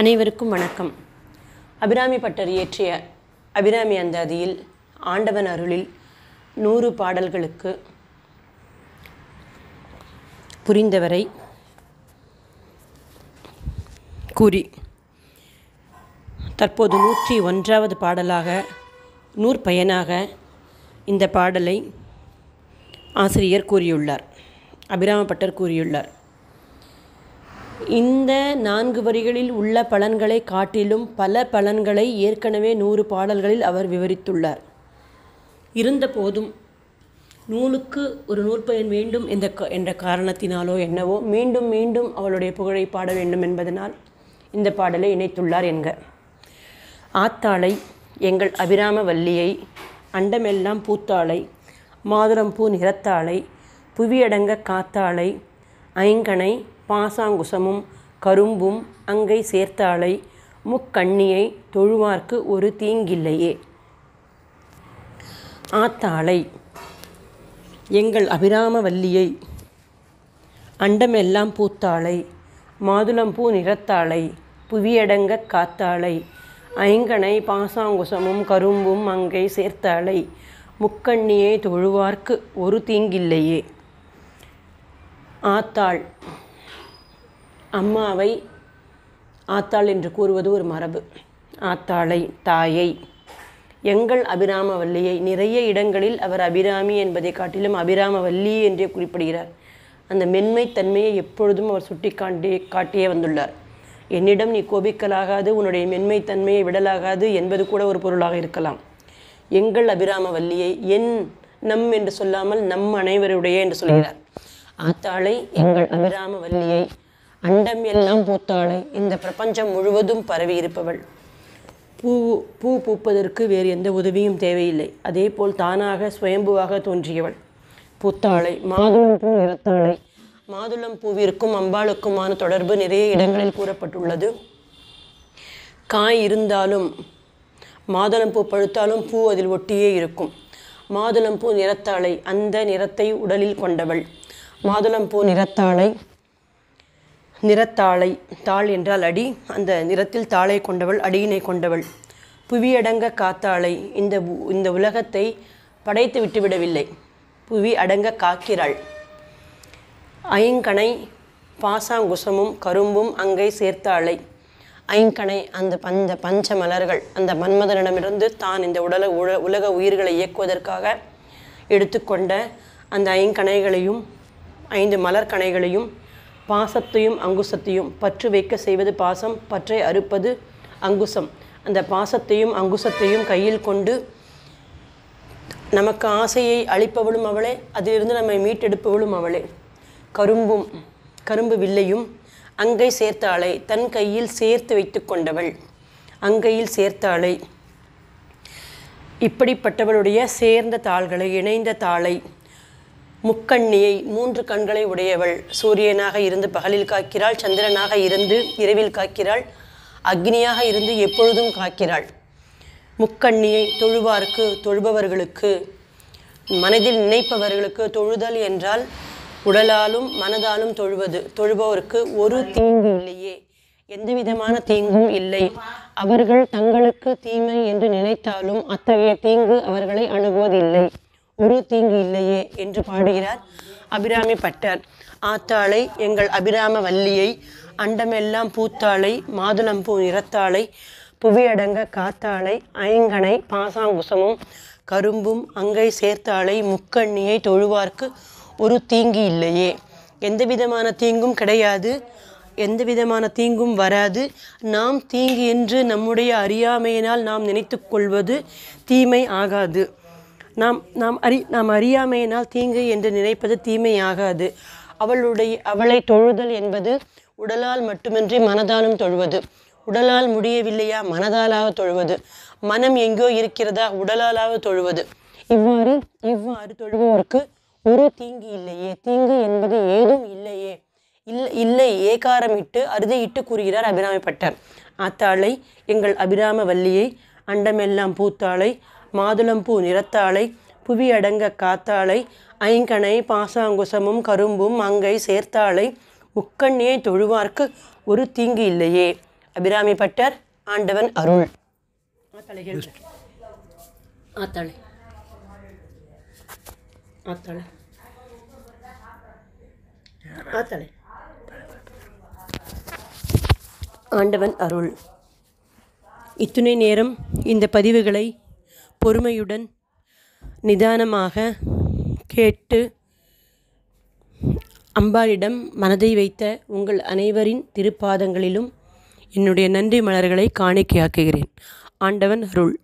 அனைவருக்கும் வணக்கம். அபிராமி பட்டர் இயற்றிய அபிராமி அந்தாதியில் ஆண்டவன் அருளில் நூறு பாடல்களுக்கு புரிந்தவரை கூறி தற்போது நூற்றி ஒன்றாவது பாடலாக நூற்பயனாக இந்த பாடலை ஆசிரியர் கூறியுள்ளார். அபிராமப்பட்டர் கூறியுள்ளார். இந்த நான்கு வரிகளில் உள்ள பலன்களை காட்டிலும் பல பலன்களை ஏற்கனவே நூறு பாடல்களில் அவர் விவரித்துள்ளார். இருந்தபோதும் நூலுக்கு ஒரு நூற்பயன் வேண்டும் என்ற க- என்ற காரணத்தினாலோ என்னவோ மீண்டும் மீண்டும் அவளுடைய புகழை பாட வேண்டும் என்பதனால் இந்த பாடலை இணைத்துள்ளார் என்க. ஆத்தாளை எங்கள் அபிராம வல்லியை அண்டமெல்லாம் பூத்தாளை மாதுளம்பூ நிறத்தாளை புவியடங்க காத்தாளை ஐங்கனை பாசாங்குசமும் கரும்பும் அங்கை சேர்த்தாளை முக்கண்ணியை தொழுவார்க்கு ஒரு தீங்கில்லையே. ஆத்தாளை எங்கள் அபிராமவல்லியை அண்டமெல்லாம் பூத்தாளை மாதுளம்பூ நிறத்தாளை புவியடங்க காத்தாளை ஐங்கனை பாசாங்குசமும் கரும்பும் அங்கை சேர்த்தாளை முக்கண்ணியை தொழுவார்க்கு ஒரு தீங்கில்லையே. ஆத்தாள் அம்மாவை ஆத்தாள் என்று கூறுவது ஒரு மரபு. ஆத்தாளை தாயை எங்கள் அபிராமவல்லியை. நிறைய இடங்களில் அவர் அபிராமி என்பதை காட்டிலும் அபிராமவல்லி என்றே குறிப்பிடுகிறார். அந்த மென்மைத்தன்மையை எப்பொழுதும் அவர் சுட்டி காட்டி காட்டியே வந்துள்ளார். என்னிடம் நீ கோபிக்கலாகாது உன்னுடைய மென்மைத்தன்மையை விடலாகாது என்பது கூட ஒரு பொருளாக இருக்கலாம். எங்கள் அபிராமவல்லியை என் நம் என்று சொல்லாமல் நம் அனைவருடைய என்று சொல்கிறார். ஆத்தாளை எங்கள் அபிராமவல்லியை அண்டம் எல்லாம் பூத்தாளை இந்த பிரபஞ்சம் முழுவதும் பரவி இருப்பவள். பூ பூ பூப்பதற்கு வேறு எந்த உதவியும் தேவையில்லை. அதே போல் தானாக சுயம்புவாக தோன்றியவள். பூத்தாளை மாதுளம் பூ நிறத்தாளை மாதுளம் பூவிற்கும் அம்பாளுக்குமான தொடர்பு நிறைய இடங்களில் கூறப்பட்டுள்ளது. காய் இருந்தாலும் மாதுளம் பூ பழுத்தாலும் பூ அதில் ஒட்டியே இருக்கும். மாதுளம் பூ நிறத்தாளை அந்த நிறத்தை உடலில் கொண்டவள். மாதுளம் பூ நிறத்தாளை நிறத்தாளை தாள் என்றால் அடி. அந்த நிறத்தில் தாளை கொண்டவள் அடியினை கொண்டவள். புவியடங்க காத்தாளை இந்த இந்த உலகத்தை படைத்து விட்டுவிடவில்லை புவி அடங்க காக்கிறாள். ஐங்கணை பாசாங்குசமும் கரும்பும் அங்கே சேர்த்தாளை. ஐங்கணை அந்த பஞ்ச பஞ்ச மலர்கள் அந்த மன்மதனிடமிருந்து தான் இந்த உடல உல உலக உயிர்களை இயக்குவதற்காக எடுத்துக்கொண்ட அந்த ஐங்கணைகளையும் ஐந்து மலர்கணைகளையும் பாசத்தையும் அங்குசத்தையும் பற்று வைக்க செய்வது பாசம் பற்றை அறுப்பது அங்குசம். அந்த பாசத்தையும் அங்குசத்தையும் கையில் கொண்டு நமக்கு ஆசையை அளிப்பவளும் அவளே அதிலிருந்து நம்மை மீட்டெடுப்பவளும் அவளே. கரும்பும் கரும்பு வில்லையும் அங்கை சேர்த்தாளை தன் கையில் சேர்த்து வைத்து கொண்டவள். அங்கையில் சேர்த்தாளை இப்படிப்பட்டவளுடைய சேர்ந்த தாள்களை இணைந்த தாளை முக்கண்ணியை மூன்று கண்களை உடையவள். சூரியனாக இருந்து பகலில் காக்கிறாள் சந்திரனாக இருந்து இரவில் காக்கிறாள் அக்னியாக இருந்து எப்பொழுதும் காக்கிறாள். முக்கண்ணியை தொழுவார்க்கு தொழுபவர்களுக்கு மனதில் நினைப்பவர்களுக்கு தொழுதல் என்றால் உடலாலும் மனதாலும் தொழுவது. தொழுபவருக்கு ஒரு தீங்கு இல்லையே. எந்த விதமான தீங்கும் இல்லை. அவர்கள் தங்களுக்கு தீமை என்று நினைத்தாலும் அத்தகைய தீங்கு அவர்களை அணுகுவதில்லை. ஒரு தீங்கு இல்லையே என்று பாடுகிறார். அபிராமி பட்டர். ஆத்தாளை எங்கள் அபிராம வல்லியை அண்டமெல்லாம் பூத்தாளை மாதுளம்பூ நிறத்தாளை புவியடங்க காத்தாளை ஐங்கனை பாசாங்குசமும் கரும்பும் அங்கை சேர்த்தாளை முக்கண்ணியை தொழுவார்க்கு ஒரு தீங்கு இல்லையே. எந்த விதமான தீங்கும் கிடையாது. எந்த விதமான தீங்கும் வராது. நாம் தீங்கு என்று நம்முடைய அறியாமையினால் நாம் நினைத்து கொள்வது தீமை ஆகாது. நாம் நாம் அறி நாம் அறியாமையினால் தீங்கு என்று நினைப்பது தீமை ஆகாது அவளுடைய அவளை தொழுதல் என்பது உடலால் மட்டுமின்றி மனதாலும் தொழுவது. உடலால் முடியவில்லையா? மனதாலாக தொழுவது. மனம் எங்கோ இருக்கிறதா? உடலாலாக தொழுவது. இவ்வாறு இவ்வாறு தொழுபவருக்கு ஒரு தீங்கு இல்லையே. தீங்கு என்பது ஏதும் இல்லையே. இல்லை இல்லை ஏகாரமிட்டு அறுதியிட்டு கூறுகிறார் அபிராமிப்பட்டர். ஆத்தாளை எங்கள் அபிராம வள்ளியை அண்டமெல்லாம் பூத்தாளை மாதுளம்பூ நிறத்தாளை புவியடங்க காத்தாளை ஐங்கனை பாசாங்குசமும் கரும்பும் அங்கை சேர்த்தாளை உக்கண்ணே தொழுவார்க்கு ஒரு தீங்கு இல்லையே. அபிராமி பட்டர் ஆண்டவன் அருள். ஆத்தளைகள். ஆத்தாளை. ஆண்டவன் அருள். இத்துணை நேரம் இந்த பதிவுகளை பொறுமையுடன் நிதானமாக கேட்டு அம்பாளிடம் மனதை வைத்த உங்கள் அனைவரின் திருப்பாதங்களிலும் என்னுடைய நன்றி மலர்களை காணிக்கையாக்குகிறேன். ஆண்டவன் அருள்.